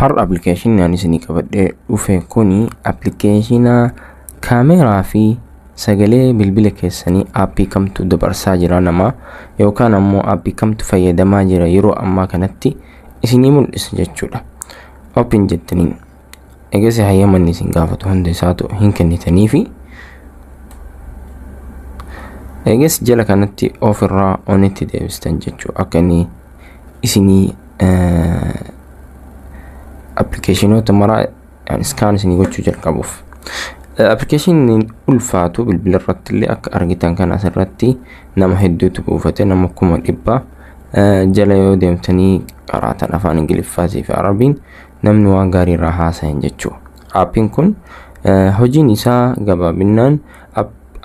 Har'a appilikeeshinii ani isinii qabadhee dhufe kuni appilikeeshina kaameeraa fi sagalee bilbila keessanii aappii kamtu dabarsaa jira nama yookaan ammoo aappii kamtu fayyadamaa jira yeroo ammaa kanatti isinii mul'isa jechuudha. Open jettaniin eegasi hayyamanni isin gaafatu hunda isaatu hin kennitanii fi eegas jala kanatti ofirraa onitti deebistan jechuudha akka inni isinii appilikeeshinoota maraa iskaan isinii gochuu jalqabuuf. Appilikeeshiniin ulfaatu bilbila irratti illee akka argitan kan asirratti nama hedduutu buufate nama kuma dhibba jala yoo deemtanii qaraatan afaan ingiliffaatii fi arabiin namni waan gaarii irraa haasayan jechuudha. Aappiin kun hojiin isaa gabaabinaan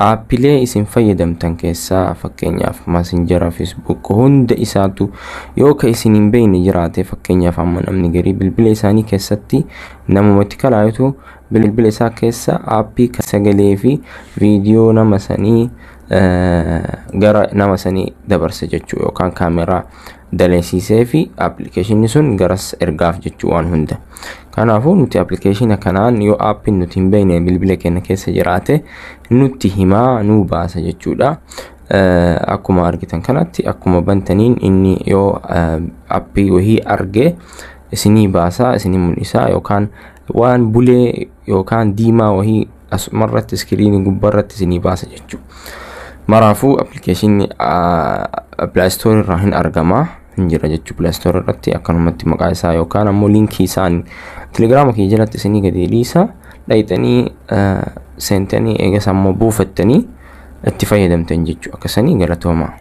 aappilee isin fayyadamtan keessaa fakkeenyaaf maasinjara feesbuuk hunda isaatu yoo ka isin hin beekne jiraate fakkeenyaaf amma namni garii bilbila isaanii keessatti namumatti kalaayitu bilbila isaa keessa aappii sagalee fi viidiyoo nama sanii gara nama sanii dabarsa jechuu yookaan kaameraa daleessisee fi appilikeeshinni sun garas ergaaf jechuu waan hunda. Kanaafuu nuti appilikeeshina kanaan yoo aappiin nuti hin beekne bilbila keenya keessa jiraate nutti himaa nuu baasa jechuudha. Akkuma argitan kanatti akkuma bantaniin inni yoo aappii wahii argee isinii baasaa isinii mul'isaa yookaan waan bulee yookaan diimaa wahii asumarratti iskiriinii gubbarratti isinii baasa jechuudha. Maraafuu appilikeeshinni pilaastoorii irraa hin argamaa jira jechuu pilaastoorii irratti akkanumatti maqaa isaa yookaan ammoo liinkii isaan telegiraama kiyya jalatti isinii gadi dhiisa dhayxanii seentanii eegas ammoo buufattanii itti fayyadamtan jechuu akkasanii galatoomaa.